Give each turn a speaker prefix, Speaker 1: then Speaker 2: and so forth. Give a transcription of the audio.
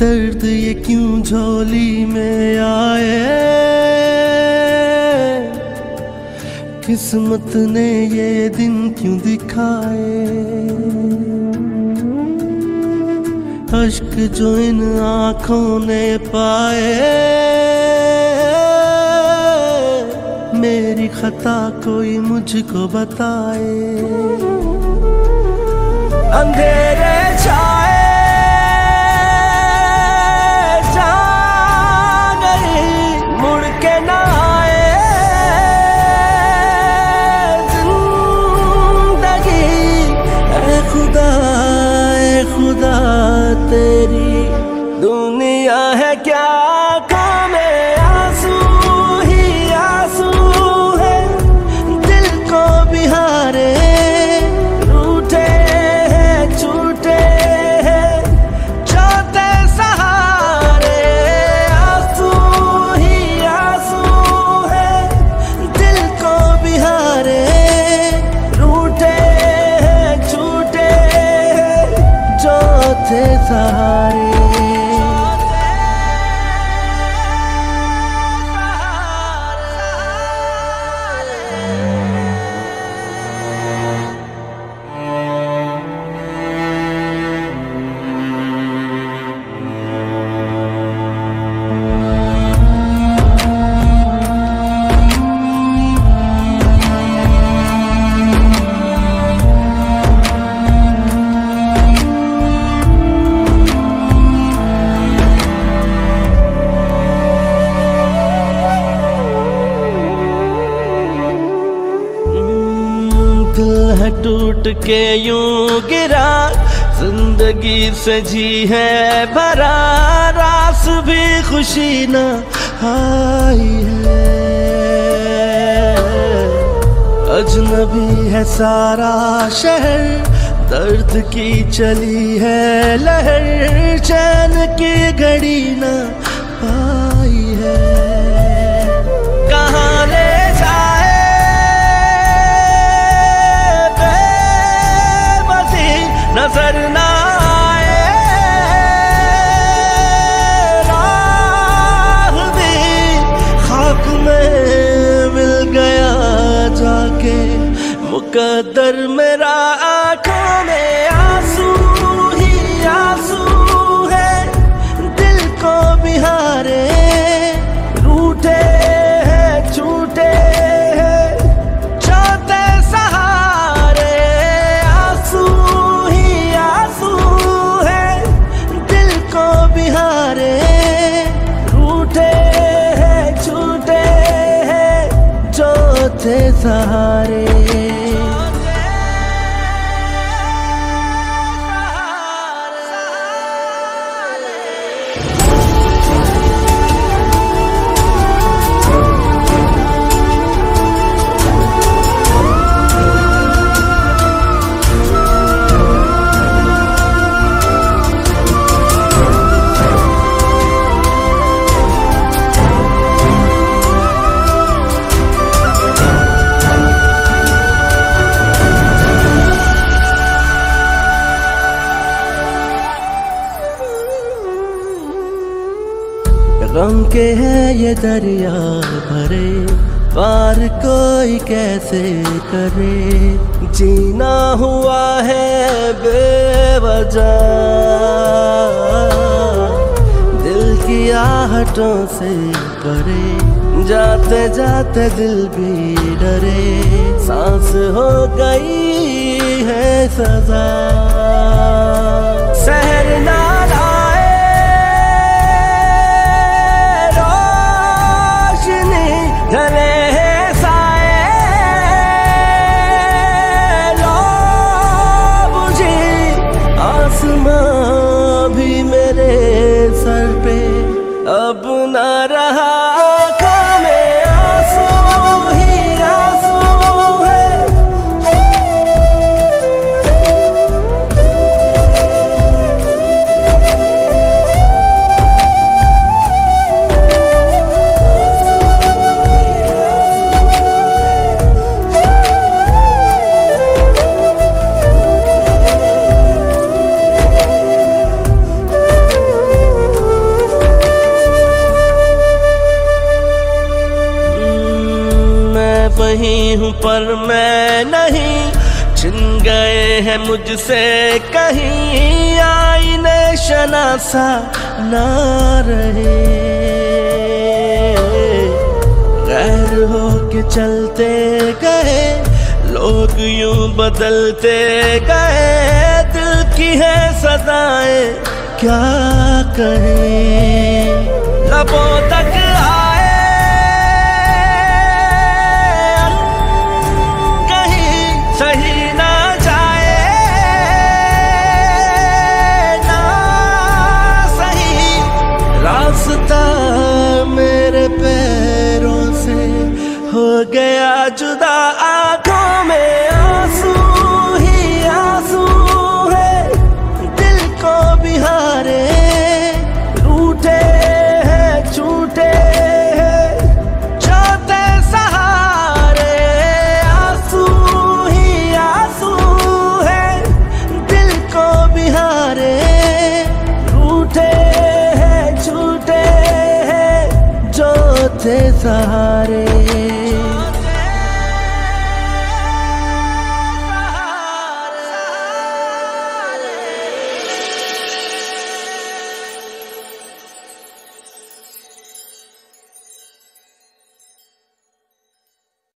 Speaker 1: दर्द ये क्यों झोली में आए? किस्मत ने ये दिन क्यों दिखाए? अश्क जो इन आँखों ने पाए, मेरी खता कोई मुझको बताए। अंधेरे छाए तेरी दुनिया है टूट के यूँ गिरा। ज़िंदगी से जी है भरा। रास भी खुशी न आई है। अजनबी है सारा शहर। दर्द की चली है लहर। चैन की घड़ी न पाई है। कहाँ मुकद्दर मेरा आँखों में आँसू ही आँसू है। दिल को बिहारे, रूठे हैं, छूटे हैं। चौथे सहारे, आँसू ही आँसू है। दिल को बिहारे, रूठे हैं, छूटे हैं। चौथे सहारे। के है ये दरिया भरे, पार कोई कैसे करे? जीना हुआ है बेवजह। दिल की आहटों से परे, जाते जाते दिल भी डरे। सांस हो गई है सजा। सहर আপনার पर मैं नहीं। छिन गए हैं मुझसे कहीं। आईने शनासा ना रहे। गैर हो के चलते गए। लोग यूँ बदलते गए। दिल की है सदाएँ, क्या कहें? लबों तक हो गया जुदा आँखों में आँसू ही आँसू है। दिल को बिहारे रूठे हैं, छूटे हैं। चौथे सहारे, आँसू ही आँसू है। दिल को बिहारे रूठे हैं, छूटे हैं, जो थे सहारे।